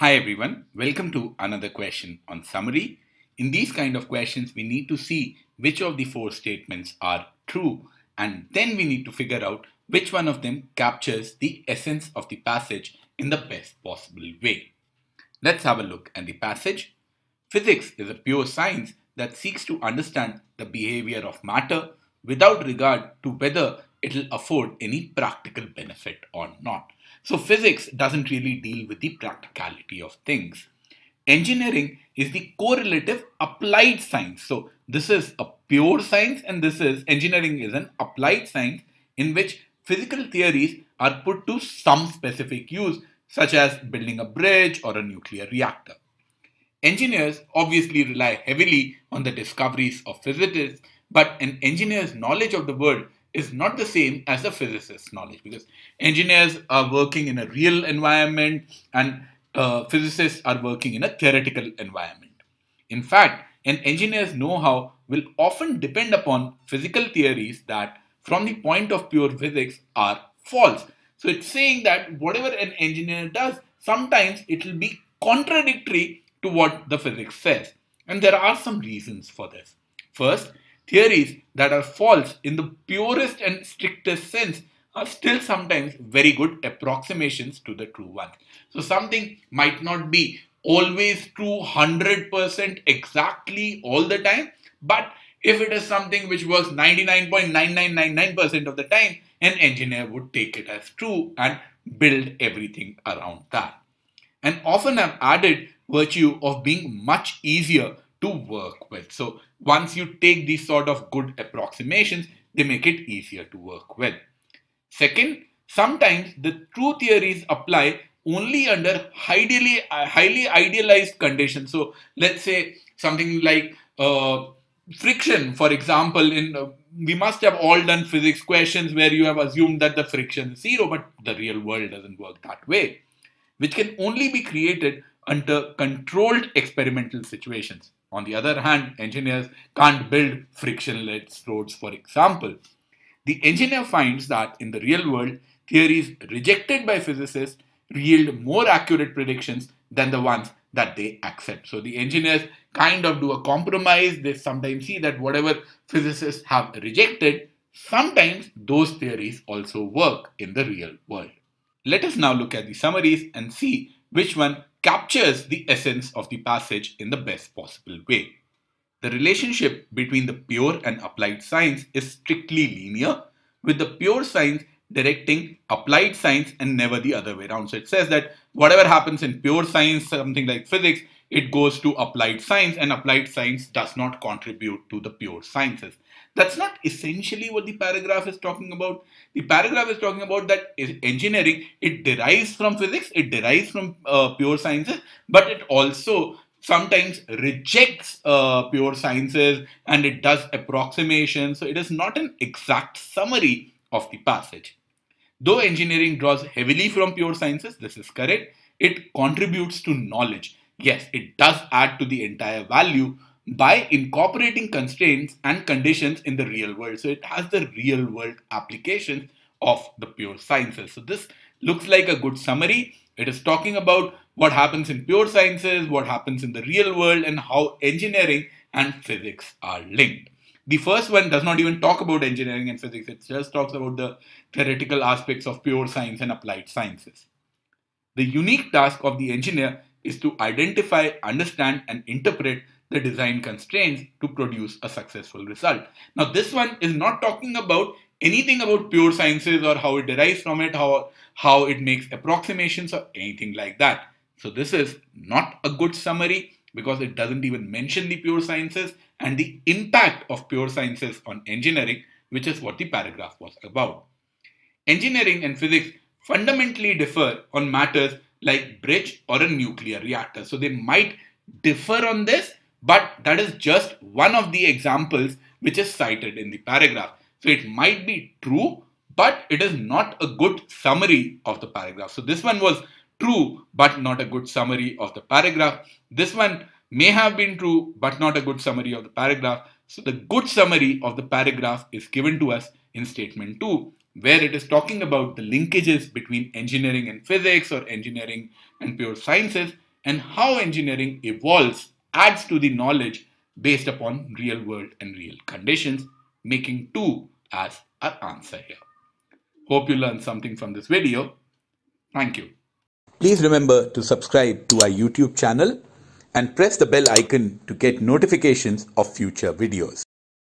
Hi everyone, welcome to another question on summary. In these kind of questions, we need to see which of the four statements are true and then we need to figure out which one of them captures the essence of the passage in the best possible way. Let's have a look at the passage. Physics is a pure science that seeks to understand the behavior of matter without regard to whether it will afford any practical benefit or not. So physics doesn't really deal with the practicality of things. Engineering is the correlative applied science. So this is a pure science and this is engineering is an applied science in which physical theories are put to some specific use such as building a bridge or a nuclear reactor. Engineers obviously rely heavily on the discoveries of physicists, but an engineer's knowledge of the world is not the same as a physicist's knowledge because engineers are working in a real environment and uh, physicists are working in a theoretical environment. In fact, an engineer's know-how will often depend upon physical theories that from the point of pure physics are false. So it's saying that whatever an engineer does, sometimes it will be contradictory to what the physics says. And there are some reasons for this. First, theories that are false in the purest and strictest sense are still sometimes very good approximations to the true ones. So something might not be always true 100% exactly all the time, but if it is something which works 99.9999% of the time, an engineer would take it as true and build everything around that. And often I've added virtue of being much easier to work with. So once you take these sort of good approximations, they make it easier to work with. Second, sometimes the true theories apply only under highly, highly idealized conditions. So let's say something like uh, friction, for example, in uh, we must have all done physics questions where you have assumed that the friction is zero, but the real world doesn't work that way, which can only be created under controlled experimental situations. On the other hand, engineers can't build frictionless roads, for example. The engineer finds that in the real world, theories rejected by physicists yield more accurate predictions than the ones that they accept. So the engineers kind of do a compromise. They sometimes see that whatever physicists have rejected, sometimes those theories also work in the real world. Let us now look at the summaries and see which one captures the essence of the passage in the best possible way. The relationship between the pure and applied science is strictly linear, with the pure science directing applied science and never the other way around. So it says that whatever happens in pure science, something like physics, it goes to applied science and applied science does not contribute to the pure sciences. That's not essentially what the paragraph is talking about. The paragraph is talking about that engineering, it derives from physics, it derives from uh, pure sciences, but it also sometimes rejects uh, pure sciences and it does approximations. So it is not an exact summary of the passage. Though engineering draws heavily from pure sciences, this is correct, it contributes to knowledge. Yes, it does add to the entire value by incorporating constraints and conditions in the real world. So it has the real world applications of the pure sciences. So this looks like a good summary. It is talking about what happens in pure sciences, what happens in the real world, and how engineering and physics are linked. The first one does not even talk about engineering and physics, it just talks about the theoretical aspects of pure science and applied sciences. The unique task of the engineer is to identify, understand, and interpret the design constraints to produce a successful result. Now, this one is not talking about anything about pure sciences or how it derives from it, how, how it makes approximations or anything like that. So, this is not a good summary because it doesn't even mention the pure sciences and the impact of pure sciences on engineering, which is what the paragraph was about. Engineering and physics fundamentally differ on matters like bridge or a nuclear reactor. So they might differ on this, but that is just one of the examples which is cited in the paragraph. So it might be true, but it is not a good summary of the paragraph. So this one was true, but not a good summary of the paragraph. This one may have been true, but not a good summary of the paragraph. So the good summary of the paragraph is given to us in statement 2, where it is talking about the linkages between engineering and physics or engineering and pure sciences, and how engineering evolves adds to the knowledge based upon real world and real conditions, making 2 as our answer here. Hope you learned something from this video. Thank you. Please remember to subscribe to our YouTube channel and press the bell icon to get notifications of future videos.